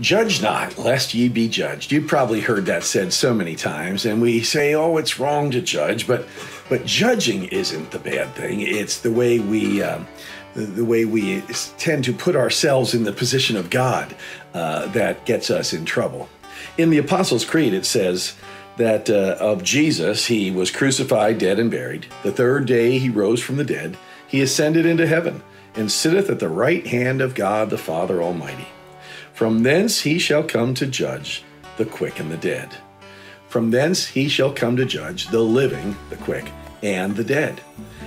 Judge not, lest ye be judged. You've probably heard that said so many times, and we say, "Oh, it's wrong to judge," but but judging isn't the bad thing. It's the way we um, the, way we tend to put ourselves in the position of God uh, that gets us in trouble. In the Apostles' Creed, it says that uh, of Jesus, he was crucified, dead, and buried. The third day he rose from the dead. He ascended into heaven and sitteth at the right hand of God the Father Almighty. From thence he shall come to judge the quick and the dead. From thence he shall come to judge the living, the quick, and the dead.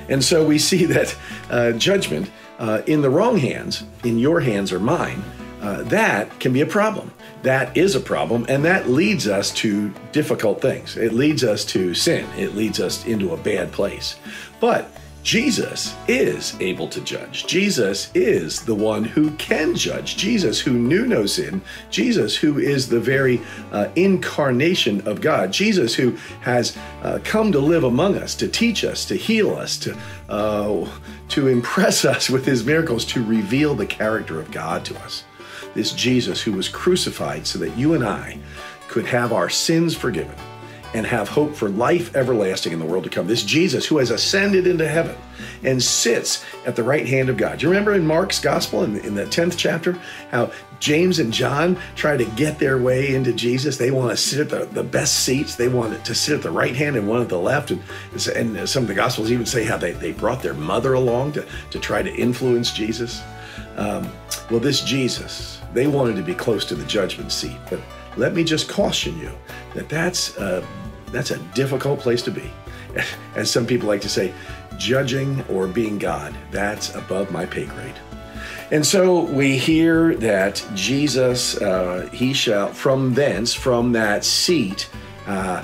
And so we see that uh, judgment uh, in the wrong hands, in your hands or mine, uh, that can be a problem. That is a problem, and that leads us to difficult things. It leads us to sin. It leads us into a bad place. But Jesus is able to judge. Jesus is the one who can judge. Jesus, who knew no sin. Jesus, who is the very uh, incarnation of God. Jesus, who has uh, come to live among us, to teach us, to heal us, to, uh, to impress us with his miracles, to reveal the character of God to us. This Jesus who was crucified so that you and I could have our sins forgiven and have hope for life everlasting in the world to come. This Jesus who has ascended into heaven and sits at the right hand of God. Do you remember in Mark's gospel in, in the 10th chapter how James and John try to get their way into Jesus? They want to sit at the, the best seats. They want to sit at the right hand and one at the left. And, and some of the gospels even say how they, they brought their mother along to, to try to influence Jesus. Um, well, this Jesus, they wanted to be close to the judgment seat, but let me just caution you that that's uh, that's a difficult place to be. As some people like to say, judging or being God, that's above my pay grade. And so we hear that Jesus, uh, he shall, from thence, from that seat, uh,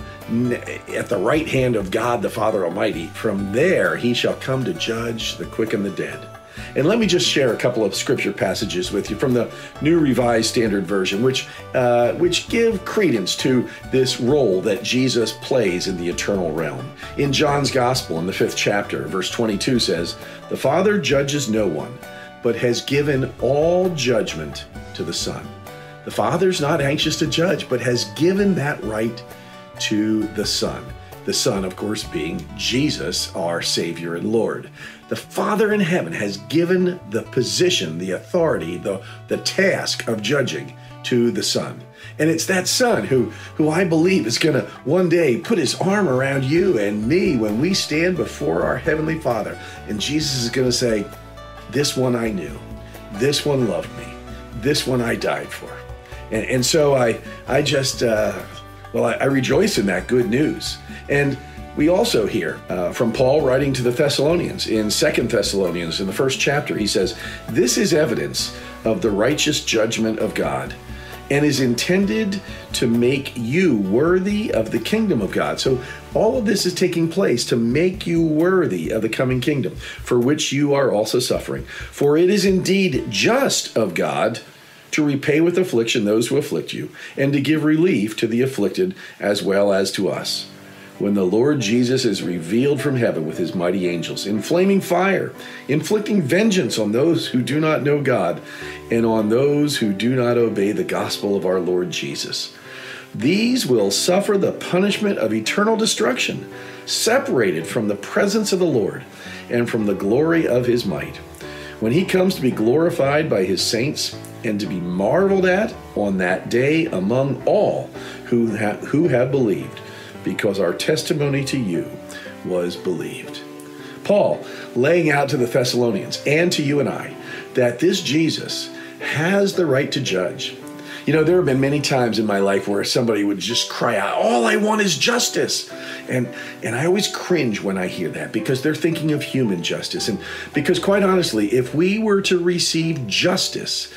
at the right hand of God the Father Almighty, from there he shall come to judge the quick and the dead. And let me just share a couple of scripture passages with you from the New Revised Standard Version, which, uh, which give credence to this role that Jesus plays in the eternal realm. In John's Gospel, in the fifth chapter, verse 22 says, The Father judges no one, but has given all judgment to the Son. The Father's not anxious to judge, but has given that right to the Son. The Son, of course, being Jesus, our Savior and Lord. The Father in heaven has given the position, the authority, the, the task of judging to the Son. And it's that Son who, who I believe is going to one day put his arm around you and me when we stand before our Heavenly Father. And Jesus is going to say, This one I knew, this one loved me, this one I died for. And, and so I, I just, uh, well, I, I rejoice in that good news. And we also hear uh, from Paul writing to the Thessalonians in Second Thessalonians in the first chapter. He says, This is evidence of the righteous judgment of God and is intended to make you worthy of the kingdom of God. So, all of this is taking place to make you worthy of the coming kingdom, for which you are also suffering. For it is indeed just of God to repay with affliction those who afflict you, and to give relief to the afflicted as well as to us when the Lord Jesus is revealed from heaven with his mighty angels in flaming fire, inflicting vengeance on those who do not know God and on those who do not obey the gospel of our Lord Jesus. These will suffer the punishment of eternal destruction, separated from the presence of the Lord and from the glory of his might. When he comes to be glorified by his saints and to be marveled at on that day among all who, ha- who have believed because our testimony to you was believed. Paul laying out to the Thessalonians and to you and I that this Jesus has the right to judge. You know, there have been many times in my life where somebody would just cry out, All I want is justice. And, and I always cringe when I hear that because they're thinking of human justice. And because, quite honestly, if we were to receive justice,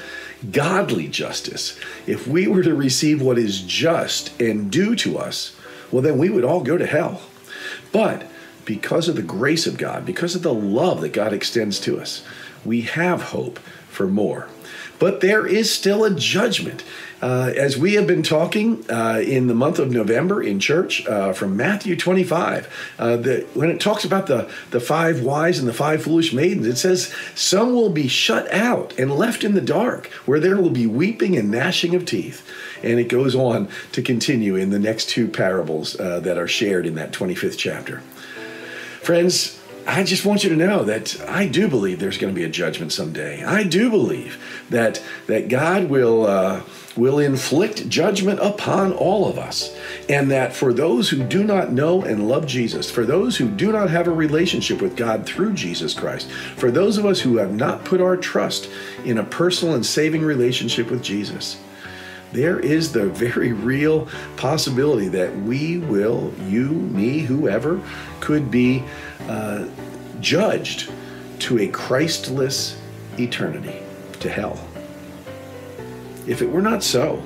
godly justice, if we were to receive what is just and due to us, well, then we would all go to hell. But because of the grace of God, because of the love that God extends to us, we have hope for more. But there is still a judgment. Uh, as we have been talking uh, in the month of November in church uh, from Matthew 25, uh, the, when it talks about the, the five wise and the five foolish maidens, it says, Some will be shut out and left in the dark, where there will be weeping and gnashing of teeth. And it goes on to continue in the next two parables uh, that are shared in that 25th chapter. Friends, I just want you to know that I do believe there's going to be a judgment someday. I do believe that that God will uh, will inflict judgment upon all of us, and that for those who do not know and love Jesus, for those who do not have a relationship with God through Jesus Christ, for those of us who have not put our trust in a personal and saving relationship with Jesus, there is the very real possibility that we will, you, me, whoever, could be uh, judged to a Christless eternity, to hell. If it were not so,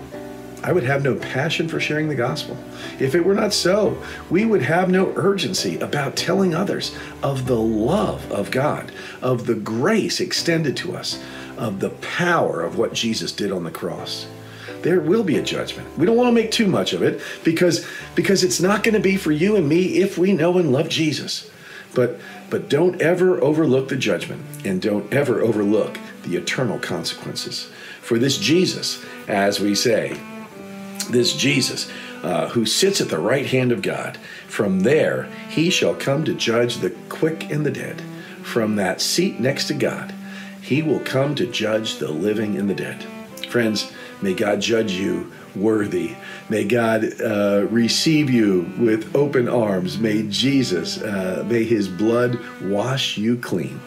I would have no passion for sharing the gospel. If it were not so, we would have no urgency about telling others of the love of God, of the grace extended to us, of the power of what Jesus did on the cross there will be a judgment. We don't want to make too much of it because because it's not going to be for you and me if we know and love Jesus. But but don't ever overlook the judgment and don't ever overlook the eternal consequences. For this Jesus, as we say, this Jesus uh, who sits at the right hand of God, from there he shall come to judge the quick and the dead. From that seat next to God, he will come to judge the living and the dead. Friends, May God judge you worthy. May God uh, receive you with open arms. May Jesus, uh, may his blood wash you clean.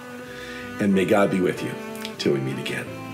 And may God be with you till we meet again.